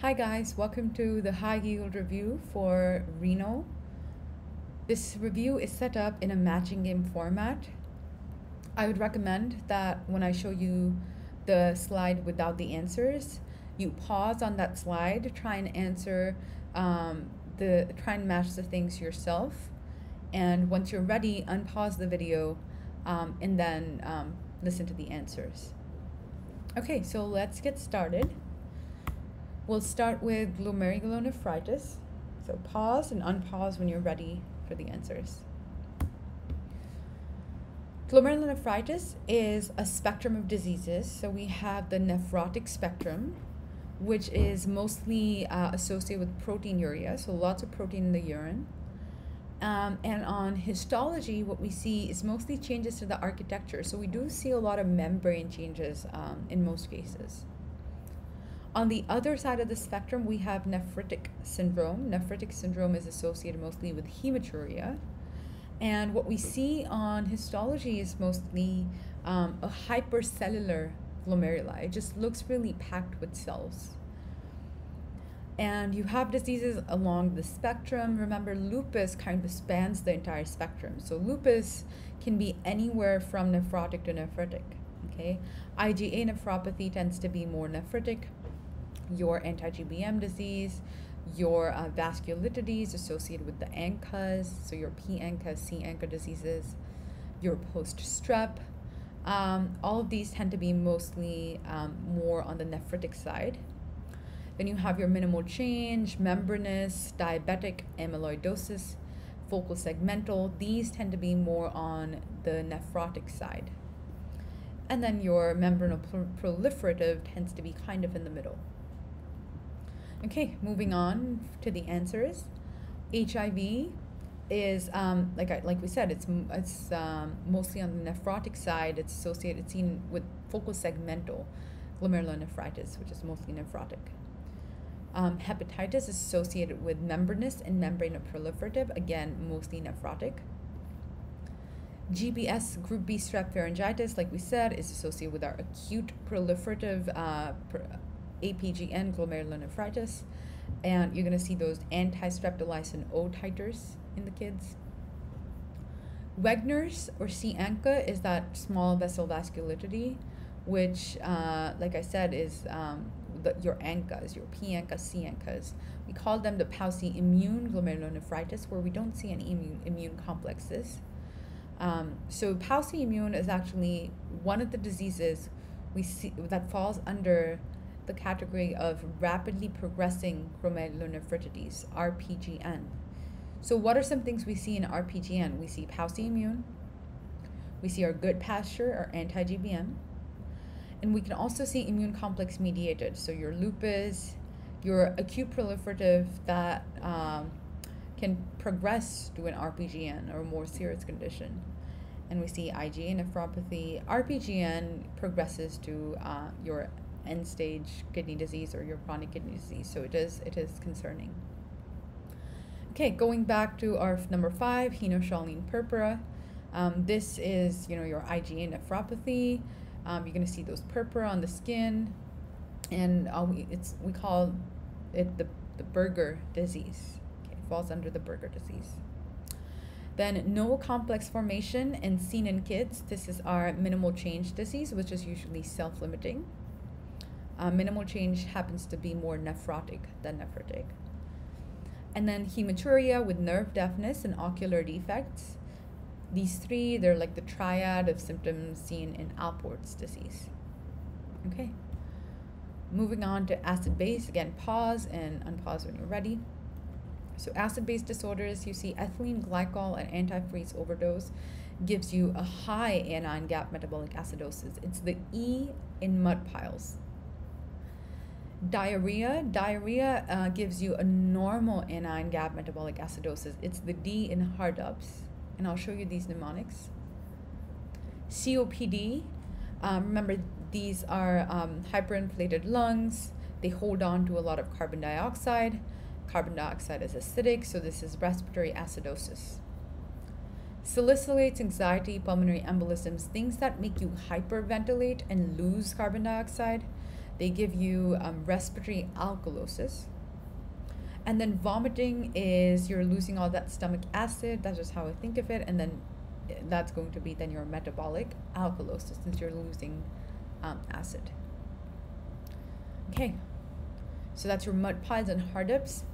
Hi guys, welcome to the high yield review for Reno. This review is set up in a matching game format. I would recommend that when I show you the slide without the answers, you pause on that slide, try and answer um, the, try and match the things yourself. And once you're ready, unpause the video um, and then um, listen to the answers. Okay, so let's get started. We'll start with glomerulonephritis. So pause and unpause when you're ready for the answers. Glomerulonephritis is a spectrum of diseases. So we have the nephrotic spectrum, which is mostly uh, associated with proteinuria, so lots of protein in the urine. Um, and on histology, what we see is mostly changes to the architecture. So we do see a lot of membrane changes um, in most cases. On the other side of the spectrum, we have nephritic syndrome. Nephritic syndrome is associated mostly with hematuria. And what we see on histology is mostly um, a hypercellular glomeruli. It just looks really packed with cells. And you have diseases along the spectrum. Remember, lupus kind of spans the entire spectrum. So lupus can be anywhere from nephrotic to nephritic. Okay, IgA nephropathy tends to be more nephritic your anti-GBM disease, your uh, vasculitides associated with the ANCAs, so your P ANCA, C ANCA diseases, your post-strep. Um, all of these tend to be mostly um, more on the nephritic side. Then you have your minimal change, membranous, diabetic amyloidosis, focal segmental. These tend to be more on the nephrotic side. And then your membranoproliferative tends to be kind of in the middle. Okay, moving on to the answers. HIV is um, like I, like we said, it's it's um, mostly on the nephrotic side. It's associated, it's seen with focal segmental glomerulonephritis, which is mostly nephrotic. Um, hepatitis is associated with membranous and membrane proliferative, again, mostly nephrotic. GBS, group B strep pharyngitis, like we said, is associated with our acute proliferative uh, APGN glomerulonephritis, and you're going to see those anti-streptolysin O titers in the kids. Wegener's or C ANCA is that small vessel vascularity, which, uh, like I said, is um, the, your ANCAs, your P ANCA, C ANCAs. We call them the pauci immune glomerulonephritis, where we don't see any immune, immune complexes. Um, so pauci immune is actually one of the diseases we see that falls under the category of rapidly progressing glomerulonephritides, RPGN. So, what are some things we see in RPGN? We see pauci immune, we see our Goodpasture our anti GBM, and we can also see immune complex mediated. So, your lupus, your acute proliferative that um, can progress to an RPGN or a more serious condition. And we see IgA nephropathy. RPGN progresses to uh, your end stage kidney disease or your chronic kidney disease. So it is it is concerning. Okay, going back to our number five, Henoch-Schönlein purpura. Um, this is you know your IgA nephropathy. Um, you're going to see those purpura on the skin, and uh, we it's we call it the the Berger disease. Okay, it falls under the Berger disease. Then no complex formation and seen in kids. This is our minimal change disease, which is usually self-limiting. Uh, minimal change happens to be more nephrotic than nephritic. And then hematuria with nerve deafness and ocular defects. These three, they're like the triad of symptoms seen in Alport's disease. Okay. Moving on to acid base. Again, pause and unpause when you're ready. So acid base disorders, you see ethylene glycol and antifreeze overdose gives you a high anion gap metabolic acidosis. It's the E in mud piles diarrhea diarrhea uh, gives you a normal anion gap metabolic acidosis. It's the d in hard ups and i'll show you these mnemonics. Copd um, remember these are um, hyperinflated lungs. They hold on to a lot of carbon dioxide. Carbon dioxide is acidic so this is respiratory acidosis. Salicylates anxiety pulmonary embolisms things that make you hyperventilate and lose carbon dioxide they give you um, respiratory alkalosis. And then vomiting is you're losing all that stomach acid. That's just how I think of it. And then eh, that's going to be then your metabolic alkalosis since you're losing um, acid. Okay, so that's your mud piles and hard ups.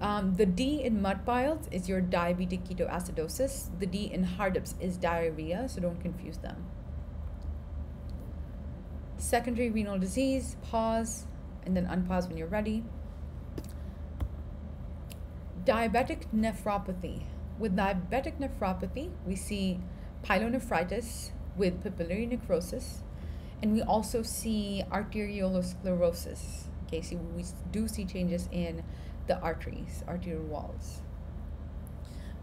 Um, the D in mud piles is your diabetic ketoacidosis. The D in hard ups is diarrhea, so don't confuse them. Secondary renal disease, pause, and then unpause when you're ready. Diabetic nephropathy. With diabetic nephropathy, we see pyelonephritis with papillary necrosis, and we also see arteriolosclerosis. Okay, so we do see changes in the arteries, arterial walls.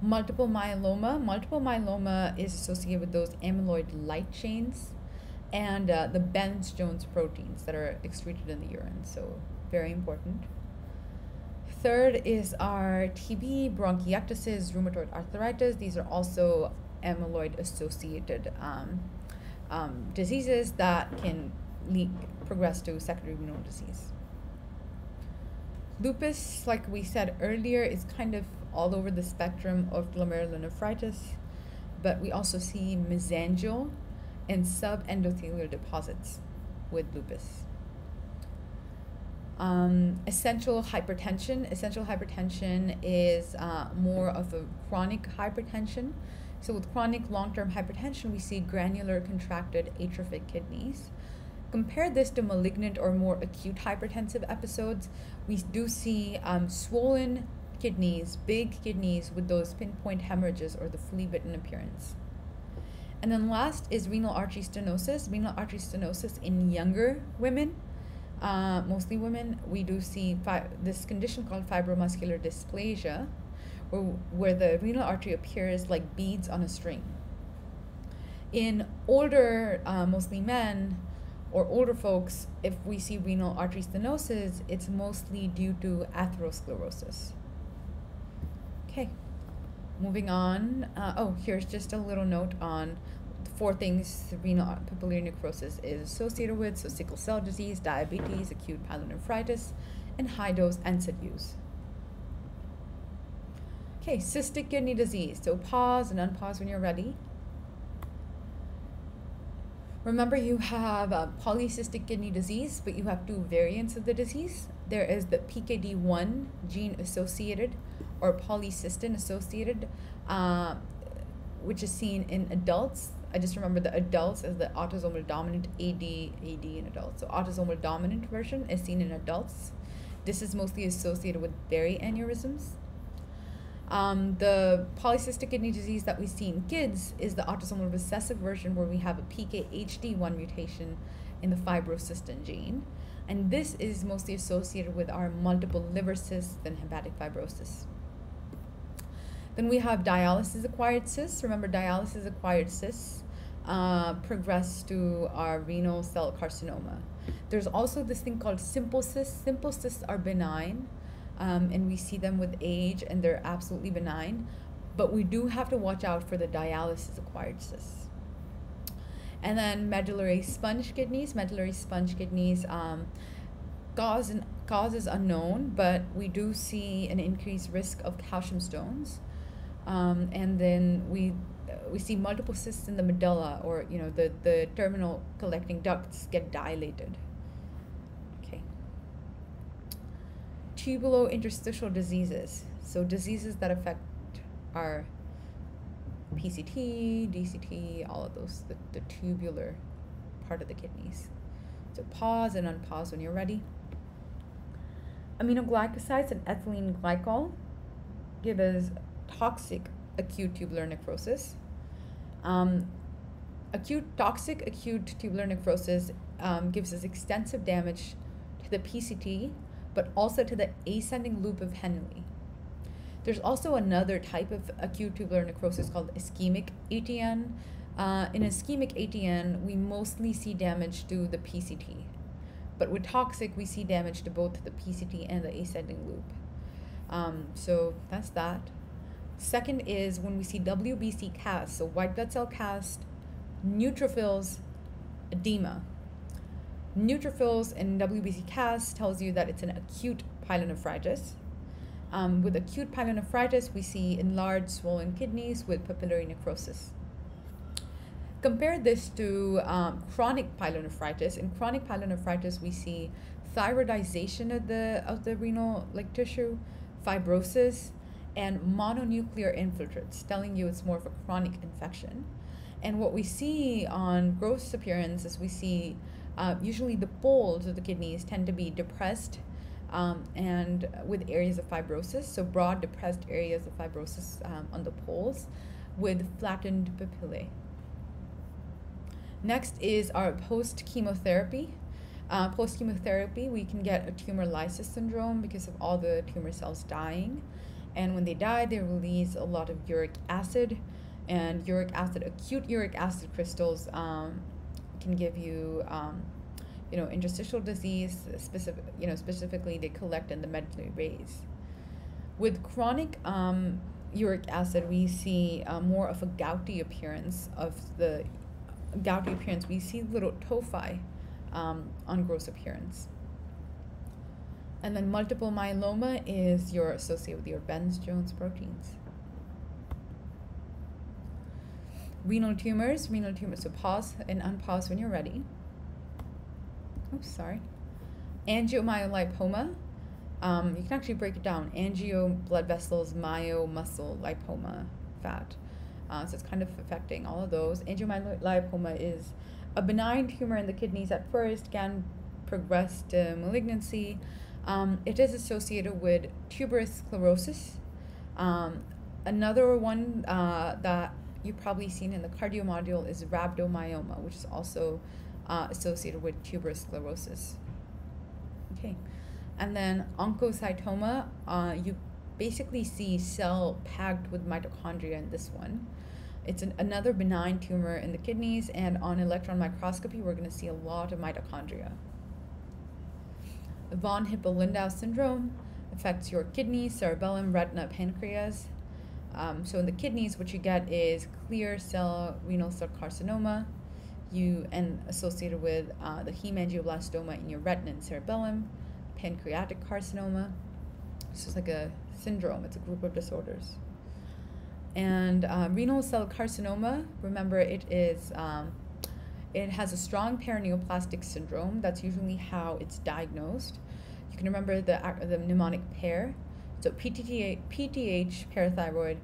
Multiple myeloma. Multiple myeloma is associated with those amyloid light chains and uh, the Bence Jones proteins that are excreted in the urine. So, very important. Third is our TB, bronchiectasis, rheumatoid arthritis. These are also amyloid associated um, um, diseases that can lead, progress to secondary renal disease. Lupus, like we said earlier, is kind of all over the spectrum of glomerulonephritis, but we also see mesangial and subendothelial deposits with lupus. Um, essential hypertension. Essential hypertension is uh, more of a chronic hypertension. So, with chronic long term hypertension, we see granular contracted atrophic kidneys. Compare this to malignant or more acute hypertensive episodes. We do see um, swollen kidneys, big kidneys with those pinpoint hemorrhages or the flea bitten appearance. And then last is renal artery stenosis. Renal artery stenosis in younger women, uh, mostly women, we do see this condition called fibromuscular dysplasia, where, where the renal artery appears like beads on a string. In older, uh, mostly men, or older folks, if we see renal artery stenosis, it's mostly due to atherosclerosis. Okay, moving on. Uh, oh, here's just a little note on four things renal papillary necrosis is associated with so sickle cell disease, diabetes, acute pyelonephritis, and high dose NSAID use. Okay, cystic kidney disease. So pause and unpause when you're ready. Remember, you have a polycystic kidney disease, but you have two variants of the disease. There is the PKD1 gene associated or polycystin associated, uh, which is seen in adults. I just remember the adults as the autosomal dominant AD, AD in adults. So, autosomal dominant version is seen in adults. This is mostly associated with berry aneurysms. Um, the polycystic kidney disease that we see in kids is the autosomal recessive version where we have a PKHD1 mutation in the fibrocystin gene. And this is mostly associated with our multiple liver cysts and hepatic fibrosis. Then we have dialysis acquired cysts. Remember, dialysis acquired cysts uh, progress to our renal cell carcinoma. There's also this thing called simple cysts. Simple cysts are benign um, and we see them with age and they're absolutely benign but we do have to watch out for the dialysis acquired cysts and then medullary sponge kidneys. Medullary sponge kidneys um, cause, and, cause is unknown but we do see an increased risk of calcium stones. Um, and then we we see multiple cysts in the medulla or you know the, the terminal collecting ducts get dilated. Okay. Tubulointerstitial diseases. So diseases that affect our PCT, DCT, all of those, the, the tubular part of the kidneys. So pause and unpause when you're ready. Aminoglycosides and ethylene glycol give us toxic acute tubular necrosis. Um, acute toxic acute tubular necrosis um, gives us extensive damage to the PCT, but also to the ascending loop of Henle. There's also another type of acute tubular necrosis called ischemic ATN. Uh, in ischemic ATN, we mostly see damage to the PCT, but with toxic, we see damage to both the PCT and the ascending loop. Um, so that's that. Second is when we see WBC cast, so white blood cell cast, neutrophils, edema. Neutrophils and WBC cast tells you that it's an acute pyelonephritis. Um, with acute pyelonephritis, we see enlarged swollen kidneys with papillary necrosis. Compare this to um, chronic pyelonephritis. In chronic pyelonephritis, we see thyroidization of the of the renal like tissue, fibrosis, and mononuclear infiltrates, telling you it's more of a chronic infection. And what we see on gross appearance is we see uh, usually the poles of the kidneys tend to be depressed um, and with areas of fibrosis, so broad depressed areas of fibrosis um, on the poles with flattened papillae. Next is our post chemotherapy. Uh, post chemotherapy, we can get a tumor lysis syndrome because of all the tumor cells dying. And when they die, they release a lot of uric acid, and uric acid, acute uric acid crystals um, can give you, um, you know, interstitial disease. Specific, you know, specifically they collect in the medullary rays. With chronic um, uric acid, we see uh, more of a gouty appearance of the gouty appearance. We see little tophi um, on gross appearance. And then multiple myeloma is your associated with your Bence-Jones proteins. Renal tumors, renal tumors. So pause and unpause when you're ready. Oops, sorry. Angiomyolipoma. Um, you can actually break it down. Angio, blood vessels, myo, muscle, lipoma, fat. Uh, so it's kind of affecting all of those. Angiomyolipoma is a benign tumor in the kidneys at first, can progress to malignancy. Um, it is associated with tuberous sclerosis. Um, another one uh, that you've probably seen in the cardio module is rhabdomyoma, which is also uh, associated with tuberous sclerosis. Okay, and then oncocytoma, uh, you basically see cell packed with mitochondria in this one. It's an, another benign tumor in the kidneys, and on electron microscopy, we're going to see a lot of mitochondria. Von Hippel-Lindau syndrome affects your kidneys, cerebellum, retina, pancreas. Um, so in the kidneys, what you get is clear cell renal cell carcinoma, you and associated with uh, the hemangioblastoma in your retina and cerebellum, pancreatic carcinoma. It's just like a syndrome. It's a group of disorders. And uh, renal cell carcinoma, remember it is, um, it has a strong paraneoplastic syndrome. That's usually how it's diagnosed. You can remember the, the mnemonic pair. So PTH, PTH, parathyroid,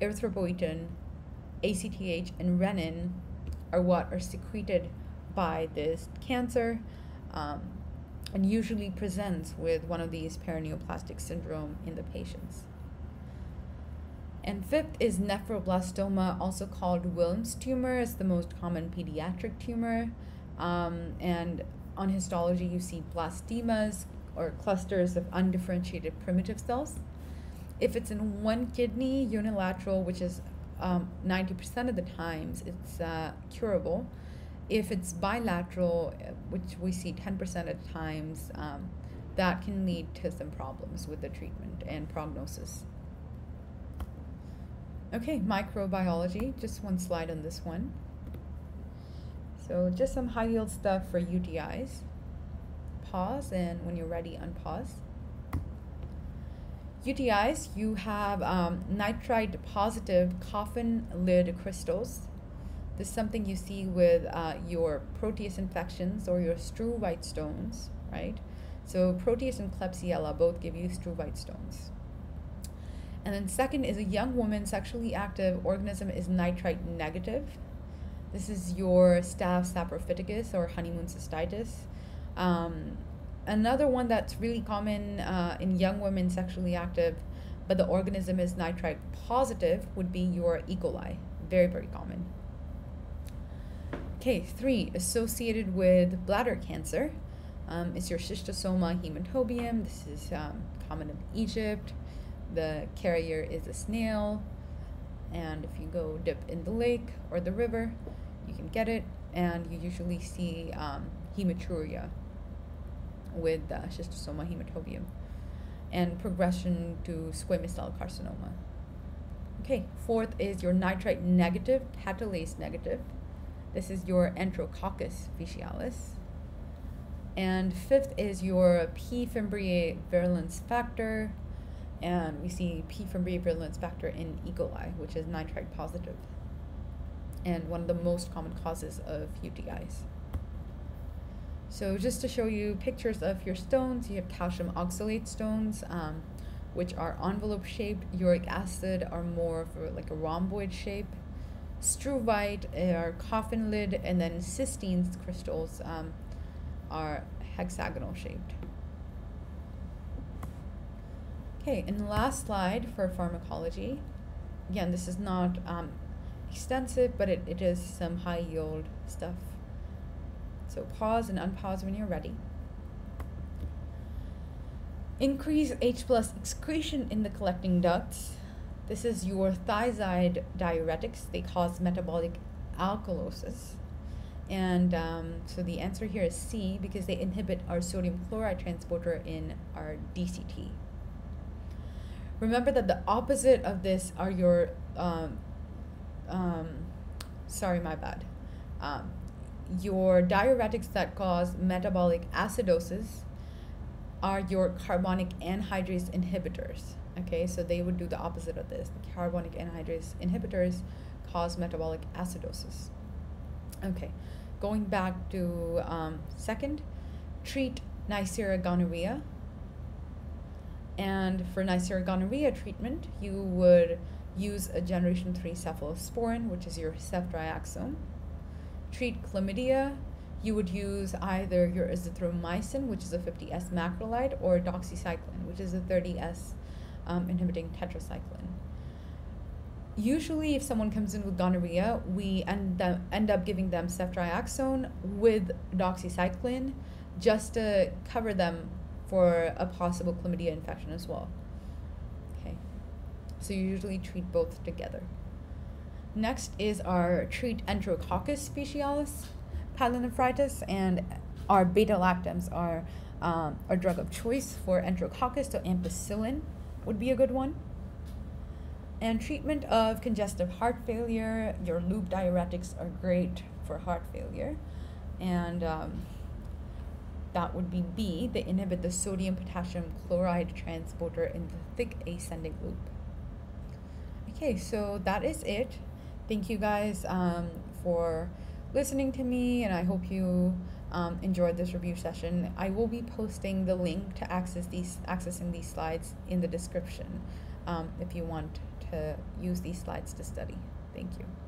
erythropoietin, ACTH, and renin are what are secreted by this cancer um, and usually presents with one of these paraneoplastic syndrome in the patients. And fifth is nephroblastoma, also called Wilms tumor. It's the most common pediatric tumor. Um, and on histology, you see blastemas or clusters of undifferentiated primitive cells. If it's in one kidney, unilateral, which is um, 90% of the times, it's uh, curable. If it's bilateral, uh, which we see 10% of times, um, that can lead to some problems with the treatment and prognosis. Okay, microbiology, just one slide on this one. So just some high yield stuff for UTIs. Pause and when you're ready, unpause. UTIs, you have um, nitrite positive coffin lid crystals. This is something you see with uh, your proteus infections or your struvite stones, right? So proteus and Klebsiella both give you struvite stones. And then second is a young woman sexually active organism is nitrite negative. This is your staph saprophyticus or honeymoon cystitis. Um, another one that's really common uh, in young women sexually active, but the organism is nitrite positive, would be your E. coli. Very, very common. Okay, three, associated with bladder cancer um, is your schistosoma hematobium. This is um, common in Egypt the carrier is a snail and if you go dip in the lake or the river you can get it and you usually see um, hematuria with uh, schistosoma hematobium and progression to squamous cell carcinoma. Okay, fourth is your nitrite negative, catalase negative. This is your Enterococcus faecalis. And fifth is your P. fimbriae virulence factor. And we see P. fimbriae virulence factor in E. coli, which is nitrite positive, and one of the most common causes of UTIs. So just to show you pictures of your stones, you have calcium oxalate stones, um, which are envelope shaped. Uric acid are more of like a rhomboid shape. Struvite are coffin lid, and then cystine crystals um, are hexagonal shaped. Okay, and the last slide for pharmacology. Again, this is not um, extensive, but it, it is some high yield stuff. So pause and unpause when you're ready. Increase H plus excretion in the collecting ducts. This is your thiazide diuretics. They cause metabolic alkalosis. And um, so the answer here is C because they inhibit our sodium chloride transporter in our DCT. Remember that the opposite of this are your, um, um, sorry, my bad. Um, your diuretics that cause metabolic acidosis are your carbonic anhydrase inhibitors. Okay, so they would do the opposite of this. The carbonic anhydrase inhibitors cause metabolic acidosis. Okay, going back to um, second, treat Neisseria gonorrhea. And for Neisseria gonorrhea treatment, you would use a generation 3 cephalosporin, which is your ceftriaxone treat chlamydia, you would use either your azithromycin, which is a 50S macrolide, or doxycycline, which is a 30S um, inhibiting tetracycline. Usually, if someone comes in with gonorrhea, we end, up, end up giving them ceftriaxone with doxycycline just to cover them for a possible chlamydia infection as well. Okay, so you usually treat both together. Next is our treat Enterococcus faecalis pyelonephritis, and our beta lactams are um, our drug of choice for Enterococcus, so ampicillin would be a good one. And treatment of congestive heart failure, your loop diuretics are great for heart failure. And um, that would be B, they inhibit the sodium potassium chloride transporter in the thick ascending loop. Okay, so that is it thank you guys um, for listening to me, and I hope you um, enjoyed this review session. I will be posting the link to access these accessing these slides in the description um, if you want to use these slides to study. Thank you.